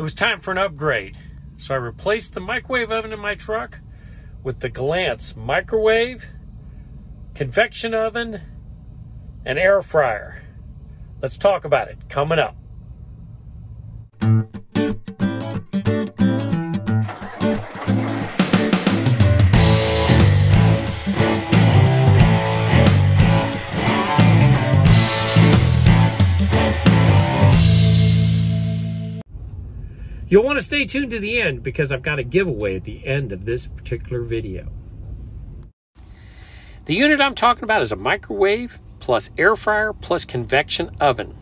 It was time for an upgrade, so I replaced the microwave oven in my truck with the Galanz microwave, convection oven, and air fryer. Let's talk about it coming up. You'll want to stay tuned to the end because I've got a giveaway at the end of this particular video. The unit I'm talking about is a microwave plus air fryer plus convection oven.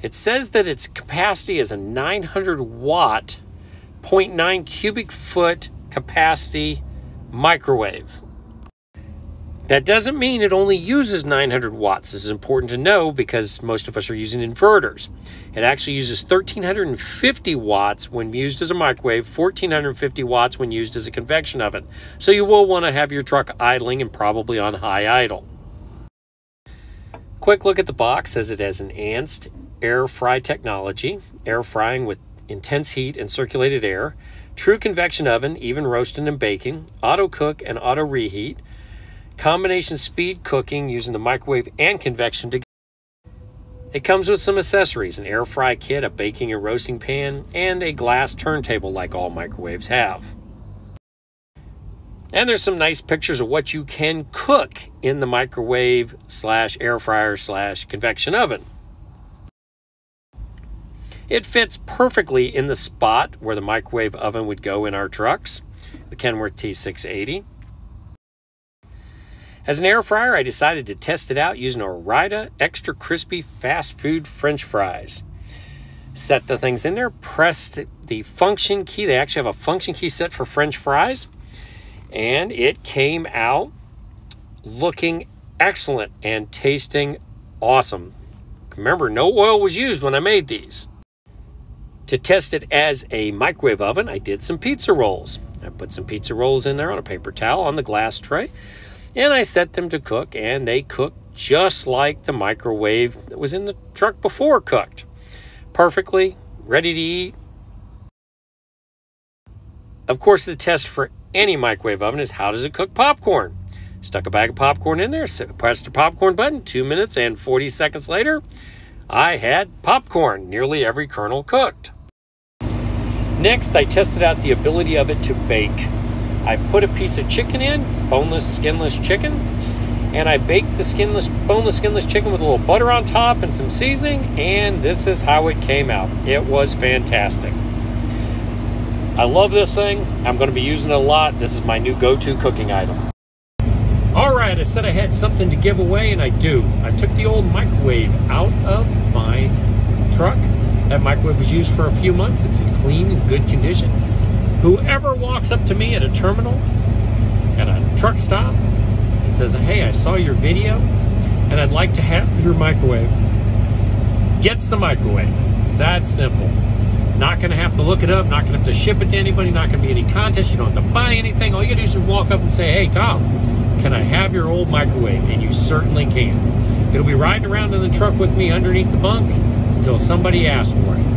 It says that its capacity is a 900 watt, 0.9 cubic foot capacity microwave. That doesn't mean it only uses 900 watts. This is important to know because most of us are using inverters. It actually uses 1350 watts when used as a microwave, 1450 watts when used as a convection oven. So you will want to have your truck idling and probably on high idle. Quick look at the box says it has an enhanced air fry technology, air frying with intense heat and circulated air, true convection oven, even roasting and baking, auto cook and auto reheat, combination speed cooking using the microwave and convection together. It comes with some accessories an air fry kit, a baking and roasting pan, and a glass turntable like all microwaves have. And there's some nice pictures of what you can cook in the microwave slash air fryer slash convection oven. It fits perfectly in the spot where the microwave oven would go in our trucks, the Kenworth T680. As an air fryer, I decided to test it out using Ore-Ida Extra Crispy Fast Food French Fries. Set the things in there, pressed the function key. They actually have a function key set for French fries. And it came out looking excellent and tasting awesome. Remember, no oil was used when I made these. To test it as a microwave oven, I did some pizza rolls. I put some pizza rolls in there on a paper towel on the glass tray and I set them to cook, and they cooked just like the microwave that was in the truck before cooked. Perfectly ready to eat. Of course, the test for any microwave oven is how does it cook popcorn? Stuck a bag of popcorn in there, pressed the popcorn button, two minutes and 40 seconds later, I had popcorn, nearly every kernel cooked. Next, I tested out the ability of it to bake. I put a piece of chicken in, boneless, skinless chicken, and I baked the skinless, boneless, skinless chicken with a little butter on top and some seasoning, and this is how it came out. It was fantastic. I love this thing. I'm going to be using it a lot. This is my new go-to cooking item. All right, I said I had something to give away, and I do. I took the old microwave out of my truck. That microwave was used for a few months. It's in clean and good condition. Whoever walks up to me at a terminal, at a truck stop, and says, Hey, I saw your video and I'd like to have your microwave, gets the microwave. It's that simple. Not going to have to look it up, not going to have to ship it to anybody, not going to be any contest. You don't have to buy anything. All you do is just walk up and say, Hey, Thom, can I have your old microwave? And you certainly can. It'll be riding around in the truck with me underneath the bunk until somebody asks for it.